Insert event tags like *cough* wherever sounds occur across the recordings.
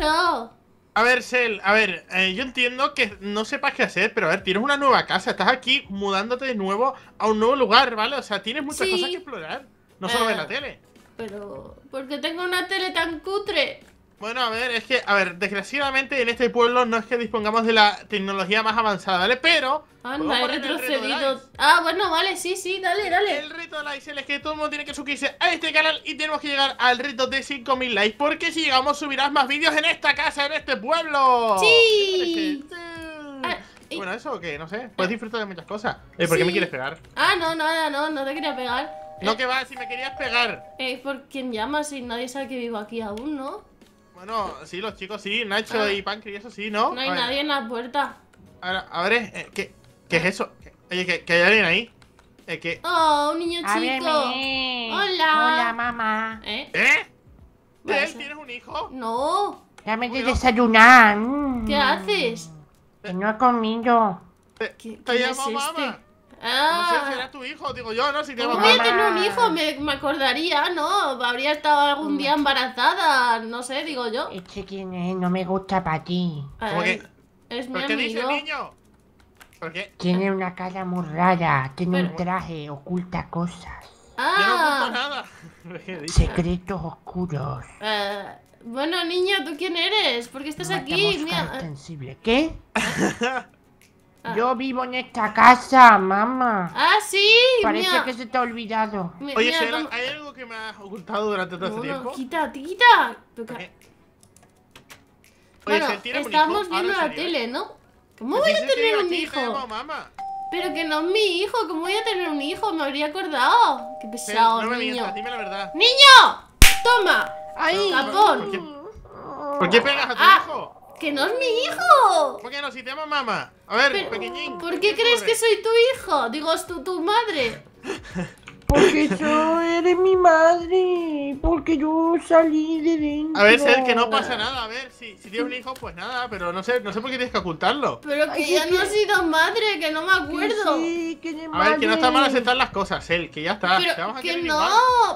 perro. A ver, Sel, a ver, eh, yo entiendo que no sepas qué hacer, pero a ver, tienes una nueva casa, estás aquí mudándote de nuevo a un nuevo lugar, ¿vale? O sea, tienes muchas Sí. cosas que explorar, no solo Eh. ver la tele. Pero, ¿por qué tengo una tele tan cutre? Bueno, a ver, es que, a ver, desgraciadamente en este pueblo no es que dispongamos de la tecnología más avanzada, ¿vale? Pero... Anda, podemos he retrocedido. Ah, bueno, vale, sí, sí, dale, dale. El reto de likes es que todo el mundo tiene que suscribirse a este canal y tenemos que llegar al reto de 5000 likes, porque si llegamos subirás más vídeos en esta casa, en este pueblo. Sí. Ah, y- Bueno, eso o qué, no sé, puedes disfrutar de muchas cosas. Eh, ¿Por qué me quieres pegar? Ah, no, nada, no, no te quería pegar. No que va, si me querías pegar. Eh, ¿Por quién llamas si nadie sabe que vivo aquí aún, no? Bueno, sí, los chicos sí, Nacho Ah. y Pancri y eso sí, ¿no? No hay A ver, nadie en la puerta. Ahora, a ver, eh, ¿qué, ¿qué es eso? ¿Qué- Oye, ¿que, que hay alguien ahí? Eh, que... Oh, un niño chico. Hola. Hola, mamá. ¿Eh? ¿Eh? Vale, ¿Él sí. tienes un hijo? No. Dame de Bueno. desayunar. ¿Qué haces? Que no he comido. Te, ¿Qui- te quién llamo es mamá. este? No sé, Ah. será tu hijo, digo yo, ¿no? Si te ¿Cómo llamo voy a tener un hijo? Me, me acordaría, ¿no? Habría estado algún día embarazada. No sé, digo yo. Este quién es, no me gusta para ti. Es mi ¿Por qué dice amigo. niño? ¿Por qué? Tiene una cara muy rara, tiene un Pero- traje, oculta cosas. Yo no oculto Ah. nada. *laughs* Secretos oscuros. Eh, bueno, niño, ¿tú quién eres? ¿Por qué estás Mata aquí? Mira, eh, insensible. ¿Qué? *laughs* ah. Yo vivo en esta casa, mamá. Ah, sí, Parece mira. que se te ha olvidado. Oye, mira, ¿hay algo que me has ocultado durante todo este No, no, tiempo? quita, quita. Pero ¿Por ca- qué? Oye, Bueno, Sel, ¿tienes un estamos viendo en la serio. tele, ¿no? ¿Cómo voy a tener un hijo? llamo mamá. Pero que no es mi hijo, ¿cómo voy a tener un hijo? Me habría acordado. Qué pesado, no me niño. mientas, dime la verdad. ¡Niño! ¡Toma! ¿Por qué, por qué pegas a tu Ah. hijo? ¡Que no es mi hijo! ¿Por qué no? Si te llama mamá. A ver, Pero, pequeñín. ¿Por qué crees que soy tu hijo? Digo, es tu, tu madre. Porque tú eres mi madre. Porque yo salí de dentro. A ver, Sel, que no pasa nada. A ver, si, si tienes un hijo, pues nada. Pero no sé, no sé por qué tienes que ocultarlo. Pero que Ay, ya no he sido madre, que no me acuerdo. Sí, que eres A ver, que no está mal aceptar las cosas, Sel, que ya está. te Pero vamos a que no, igual.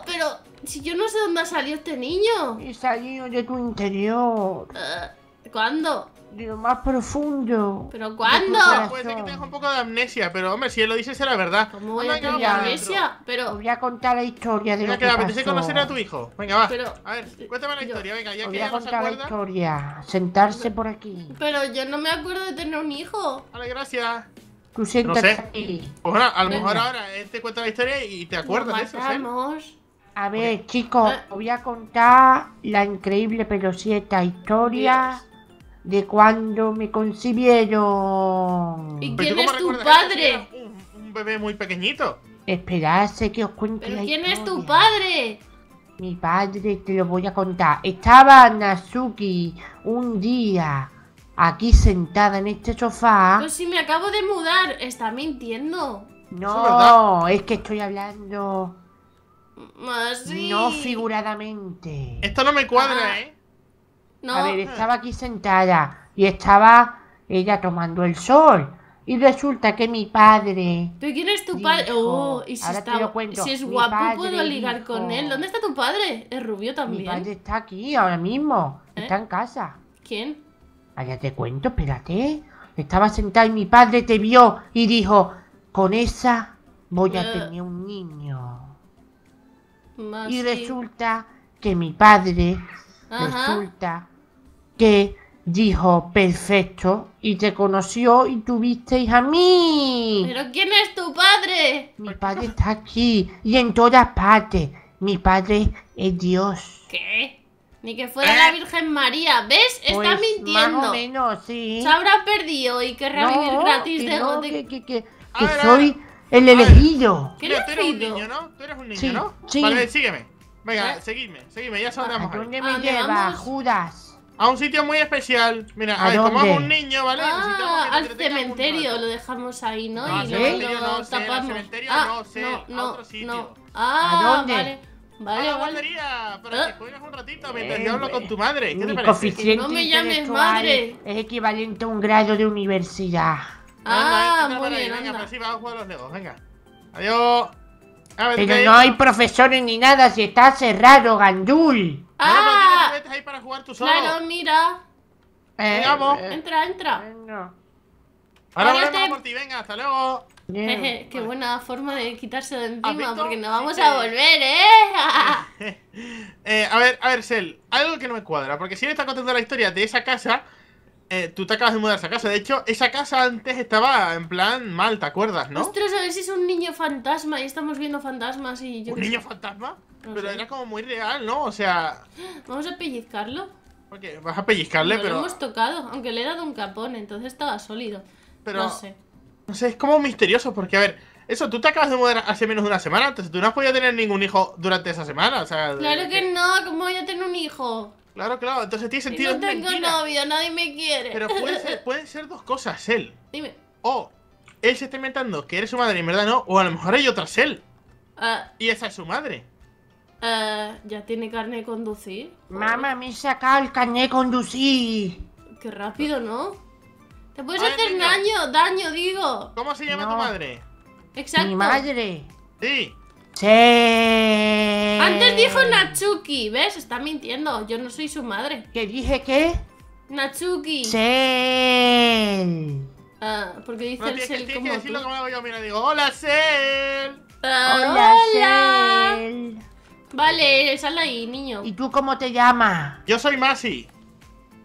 pero si yo no sé dónde ha salido este niño. He salido de tu interior. Eh, ¿Cuándo? De lo más profundo. ¿Pero cuándo? Puede ser que tengas un poco de amnesia, pero hombre, si él lo dice será verdad. ¿Cómo voy a tener amnesia? Os Pero, voy a contar la historia de Venga, lo que apetece conocer a tu hijo. Venga, va. Pero- a ver, cuéntame la yo- historia, venga, ya Os que voy a ya no se contar la acuerda. historia. Sentarse por aquí. pero yo no me acuerdo de tener un hijo. Vale, gracias. Tú siéntate sé. aquí. Pues bueno, a lo Venga. mejor ahora él te cuenta la historia y te acuerdas de eso, matamos. A ver, chicos, Eh. os voy a contar la increíble pero cierta historia de cuando me concibieron. ¿Y quién ¿tú cómo es tu padre? Un, un bebé muy pequeñito. Esperarse que os cuente ¿Pero la quién es tu padre? Mi padre te lo voy a contar. Estaba Nazuki un día aquí sentada en este sofá. Pues si me acabo de mudar, está mintiendo. No, es que estoy hablando no figuradamente. Esto no me cuadra, Ah. ¿eh? No. A ver, estaba aquí sentada y estaba ella tomando el sol. Y resulta que mi padre ¿Pero quién es tu padre? Oh, y si, ahora te lo cuento, si es mi guapo, puedo ligar dijo- con él. ¿Dónde está tu padre? Es rubio Mi también. padre está aquí ahora mismo. ¿Eh? Está en casa. ¿Quién? Allá te cuento, espérate. Estaba sentada y mi padre te vio y dijo, con esa voy a Eh. tener un niño. Más Y sí. resulta que mi padre, Ajá. resulta que dijo, perfecto, y te conoció y tuvisteis a mí. ¿Pero quién es tu padre? Mi padre está aquí y en todas partes. Mi padre es Dios. ¿Qué? Ni que fuera ¿Eh? la Virgen María. ¿Ves? Está Pues, mintiendo. Más o menos, sí. Se habrá perdido y querrá vivir gratis que de, no, de- que, que, que- que ver, soy el elegido. ¿Qué tú eres un niño, ¿no? Tú eres un niño, Sí, ¿no? sí. Vale, sígueme. Venga, ¿Eh? seguidme, seguidme, ya ¿A sabremos ahí. dónde ¿A me lleva, vamos? Judas? A un sitio muy especial. Mira, a, ¿A ver, como es un niño, ¿vale? Ah, al cementerio lo dejamos ahí, ¿no? No, y luego no, al tapamos. cementerio ah, no, sé, a no, otro sitio. no. Ah, ¿A dónde? vale. a Vale, la vale. ¿Eh? que juegues un ratito mientras Eh, yo hablo con tu madre. ¿Qué te parece? no me llames madre. Es equivalente a un grado de universidad. Ah, Anda, muy bien, Venga, anda. pues sí, vamos a jugar a los legos, venga. Adiós. A ver, Pero no hay profesores ni nada, si está cerrado, gandul. Bueno, pero tienes Ah, juguetes ahí para jugar tú solo. Claro, mira. Eh, Vamos. eh, Entra, entra. venga. Ahora volvemos a por ti, venga, hasta luego. Jeje, Qué buena forma de quitarse de ¿Has encima, porque no vamos Sí a volver, ¿eh? *laughs* Eh, a ver, a ver, Sel, algo que no me cuadra, porque si me está contando la historia de esa casa, eh, tú te acabas de mudar a esa casa. De hecho, esa casa antes estaba en plan mal, ¿te acuerdas, no? Ostras, a ver si es un niño fantasma y estamos viendo fantasmas y yo ¿Un niño sé. fantasma? No Pero sé. era como muy real, ¿no? O sea, Vamos a pellizcarlo. porque vas a pellizcarle, no pero. lo hemos tocado, aunque le he dado un capón, entonces estaba sólido. Pero- No sé. No sé, es como misterioso, porque a ver, eso, tú te acabas de mudar hace menos de una semana, entonces tú no has podido tener ningún hijo durante esa semana, o sea. Claro que no, ¿cómo voy a tener un hijo? Claro, claro, entonces tiene Y sentido. no es tengo mentira. novio, nadie me quiere. Pero puede ser, *laughs* pueden ser dos cosas, Sel. Dime. O él se está inventando que eres su madre y en verdad no, o a lo mejor hay otra Sel. Ah, Y esa es su madre. ah, ¿Ya tiene carne de conducir? Mamá, me he sacado el carnet de conducir. Qué rápido, ¿no? Te puedes hacer niño. daño, daño, digo. ¿Cómo se llama No. tu madre? Exacto. Mi madre. Sí. Sí. Antes dijo Natsuki, ¿ves? Está mintiendo. Yo no soy su madre. ¿Que dije qué? Natsuki. Cel. Ah, porque dice No el Sel como que tú. decirlo como hago yo, mira, digo, hola Sel. Ah, Hola, hola. Cel. Vale, sal ahí, niño. ¿Y tú cómo te llamas? Yo soy Masi.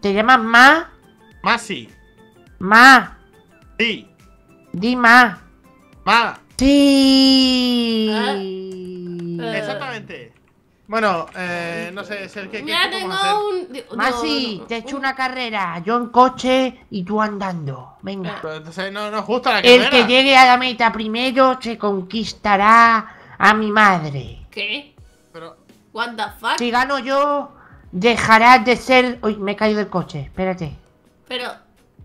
¿Te llamas Ma? Masi. Ma. Sí. Di Ma. Ma. Sí. Ah. Eh. Exactamente. Bueno, eh, no sé, Sel, ¿qué, Mira, podemos hacer? tengo un. Masi, no, no, te he hecho un- una carrera. Yo en coche y tú andando. Venga. Pero entonces no nos gusta la El carrera. que llegue a la meta primero se conquistará a mi madre. ¿Qué? Pero, ¿What the fuck? Si gano yo, dejarás de ser. Uy, me he caído del coche, espérate. Pero.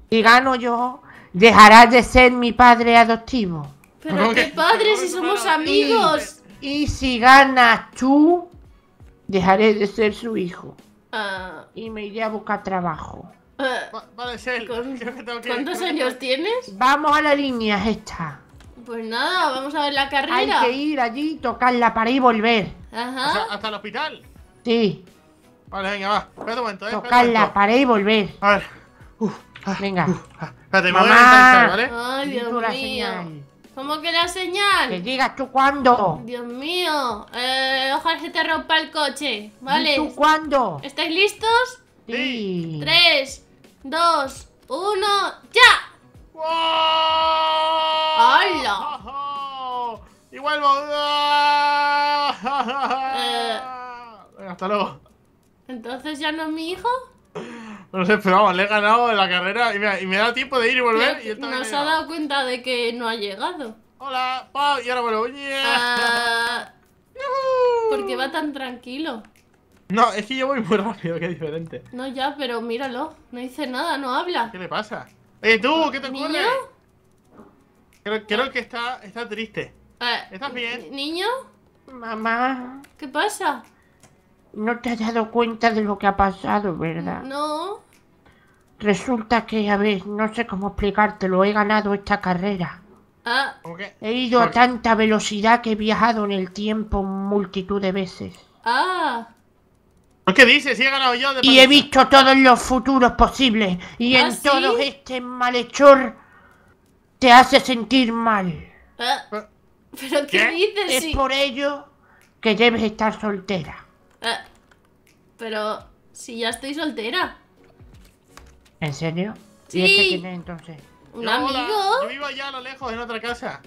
Si gano yo, dejarás de ser mi padre adoptivo. Pero ¿Cómo qué padre si somos amigos. Y si ganas tú, dejaré de ser su hijo. Ah, Y me iré a buscar trabajo. ah, va- vale, Sel. ¿Con- *laughs* creo que tengo que- ¿Cuántos años tienes? Vamos a la línea esta. Pues nada, vamos a ver la Hay carrera. que ir allí, tocar la pared y volver. O sea, Ajá. hasta el hospital. Sí, Vale, venga, va. Espérate un momento, eh. tocar la pared y volver. A ver. Uf, ah, Venga. uf, ah. Espérate, me voy a ¿vale? Ay, Di Dios mío. ¿Cómo que la Que señal? digas tú cuándo. Dios mío. Eh, ojalá se te rompa el coche. Vale. tú cuándo. ¿Estáis listos? Sí. Tres, dos, uno, ¡ya! ¡Wow! ¡Hala! Y vuelvo. Eh. Venga, hasta luego. ¿Entonces ya no es mi hijo? No sé, pero vamos, le he ganado en la carrera y me, y me da tiempo de ir y volver. Y esto me no ha ha dado cuenta de que no ha llegado. Hola, Pau, y ahora vuelvo. Ah, Yujú. ¿Por qué va tan tranquilo? No, es que yo voy muy rápido, que es diferente. No, ya, pero míralo. No dice nada, no habla. ¿Qué le pasa? Oye, tú, ¿qué te ¿Niño? ocurre? Creo, creo que está, está triste. Eh, ¿Estás bien? ¿Niño? Mamá, ¿Qué pasa? no te has dado cuenta de lo que ha pasado, ¿verdad? No. Resulta que, a ver, no sé cómo explicártelo, he ganado esta carrera. Ah. He ido a tanta velocidad que he viajado en el tiempo multitud de veces. ah. ¿Por qué dices? Si he ganado yo de Y he visto todos los futuros posibles. Y ¿Ah, en sí? todo este malhechor te hace sentir mal. ah. Pero- ¿Pero qué, ¿Qué? dices? Es por ello que debes estar soltera. Ah, pero si ya estoy soltera. ¿En serio? Sí. ¿Y este quién es entonces? ¿Un Yo, hola, amigo? Yo vivo allá a lo lejos, en otra casa.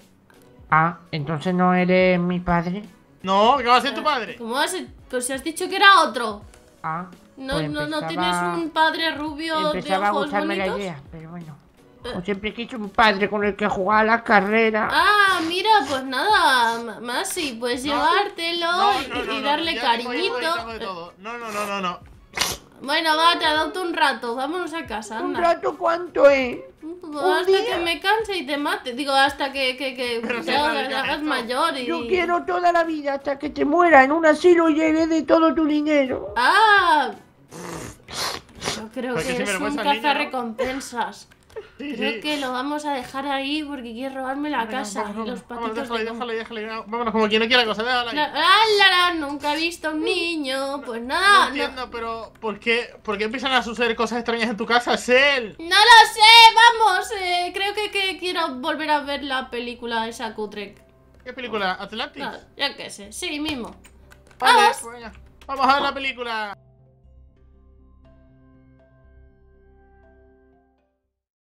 Ah, entonces no eres mi padre. No, ¿qué va a ser tu padre? ¿Cómo vas a... Pues si has dicho que era otro. Ah, No, pues no, no tienes un padre rubio de Empezaba a ojos gustarme la bonitos. idea, pero bueno. Yo siempre quise un padre con el que jugar a la carrera. Ah, mira, pues nada, Ma- Masi, puedes No. llevártelo No, y, no, no, y darle cariñito. no, no, no, no. Bueno, va, te adopto un rato, vámonos a casa, ¿Un anda. rato cuánto es? hasta día? que me canse y te mate. Digo, hasta que, que, que *laughs* Pero te hagas, mayor y... Yo quiero toda la vida hasta que te muera en un asilo y de todo tu dinero. Ah, yo creo Porque que es un cazarrecompensas. Sí, Creo que lo vamos a dejar ahí porque quiere robarme la casa. los patitos déjalo, déjalo, déjalo, Vámonos como quien no quiera cosa, déjalo ahí. La- nunca he visto a un niño. Pues nada, no, entiendo, pero ¿por qué, ¿por qué empiezan a suceder cosas extrañas en tu casa, Cell? no lo sé, vamos. eh, creo que, que quiero volver a ver la película esa cutre. ¿Qué película? ¿Atlantis? No, ya que sé, sí, mismo. Vale, Vamos. pues vamos a ver la película.